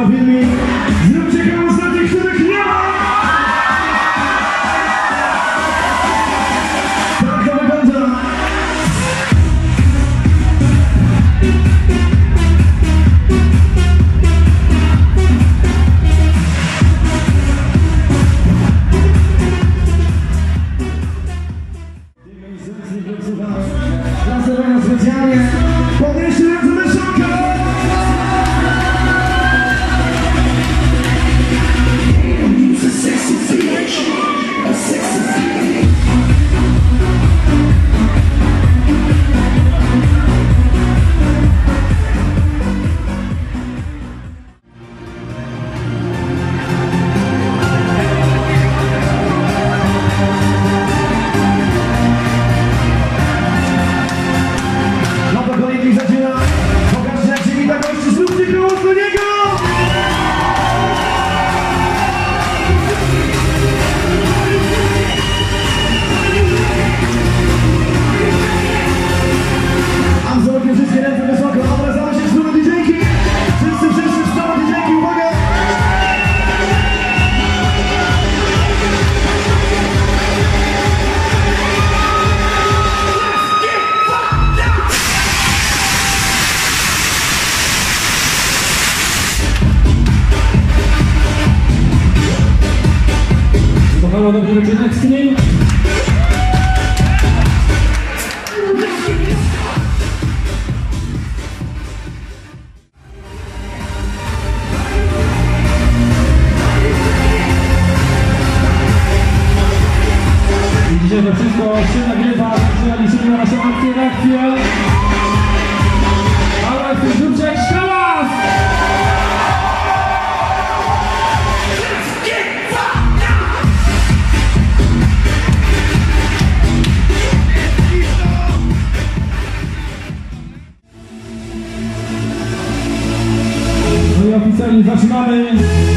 I believe. to the next game. zaczynamy.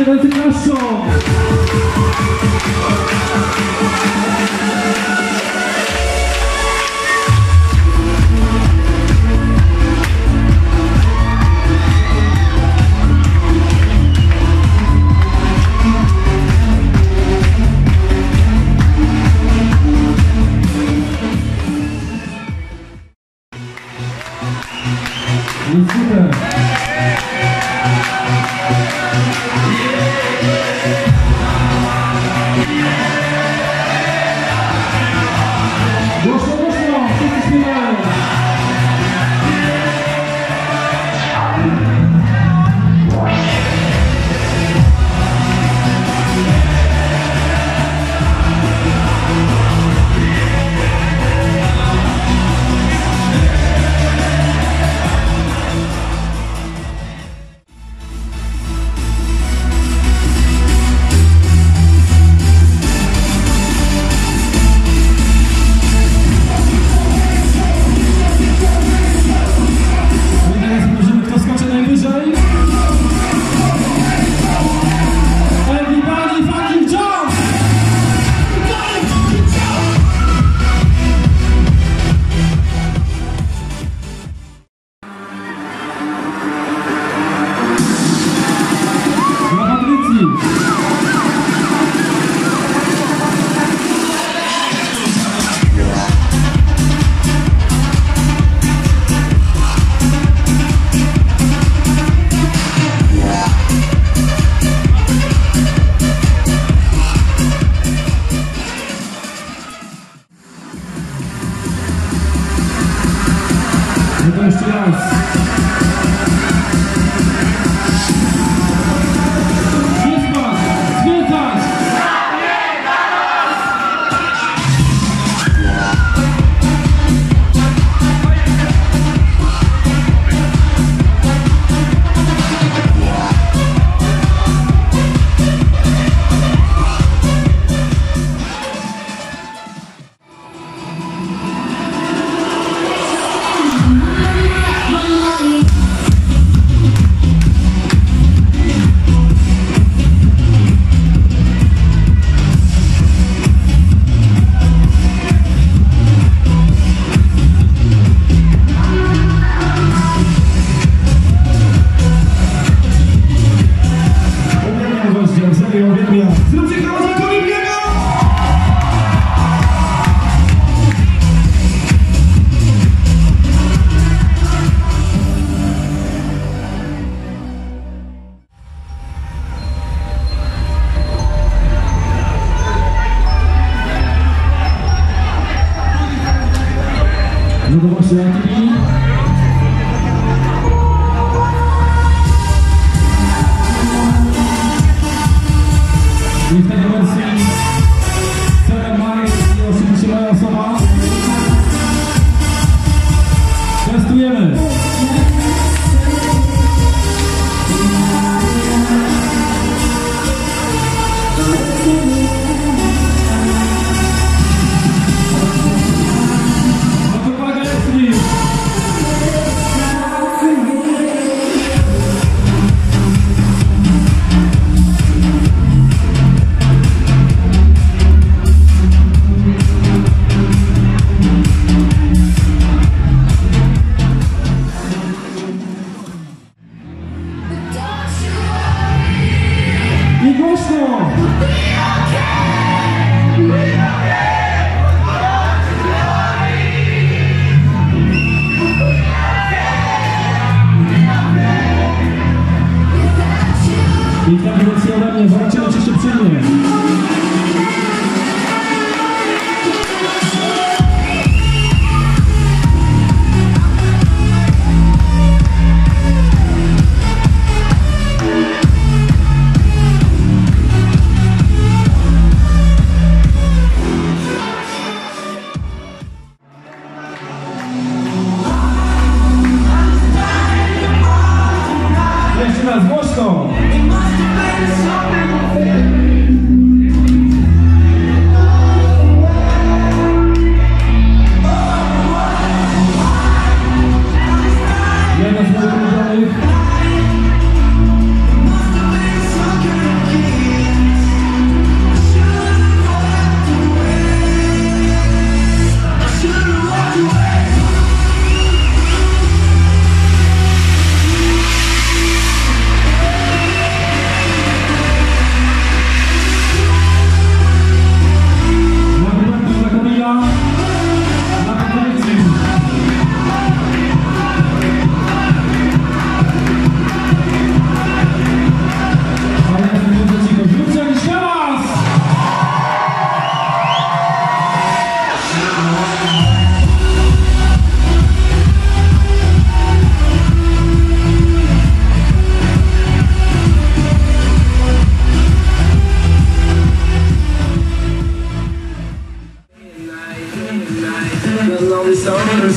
ていただきましょう。Evans.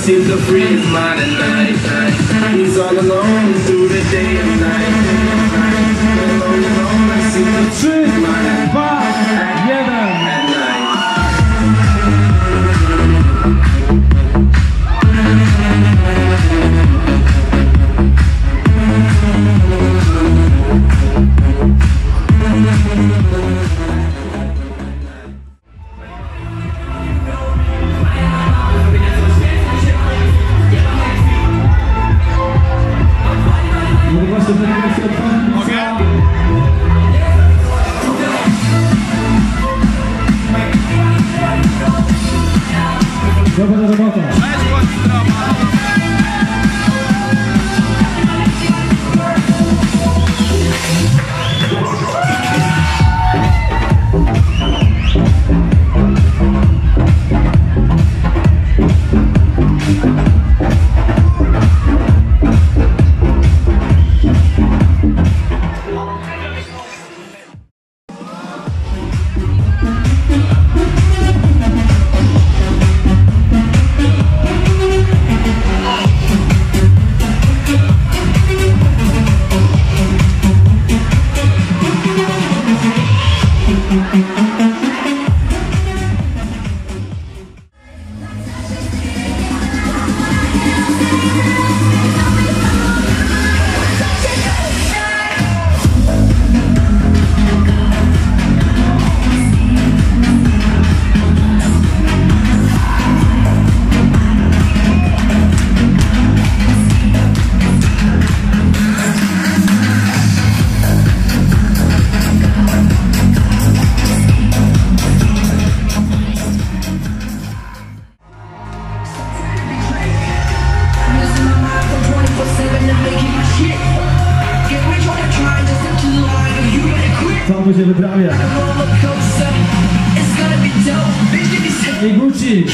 seems to free his mind at night. He's all alone through the day and night Tam będzie wyprawia. Ej Gucci!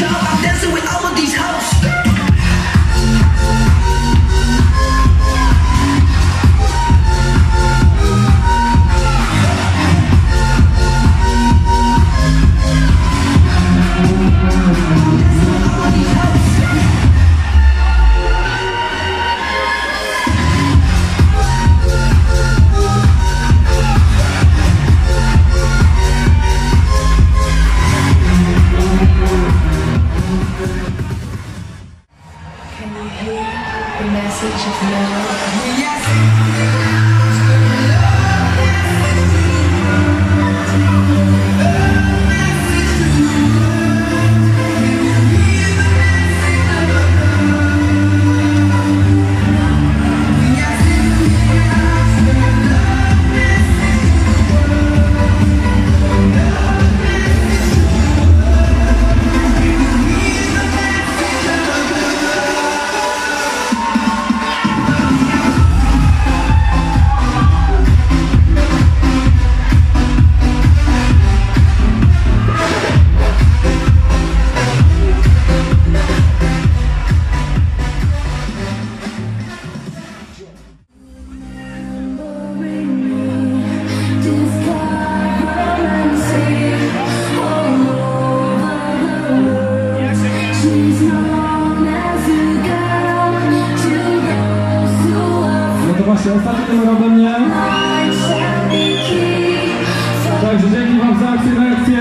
właśnie ostatni numer ode mnie. Także dzięki Wam za akcję, reakcję.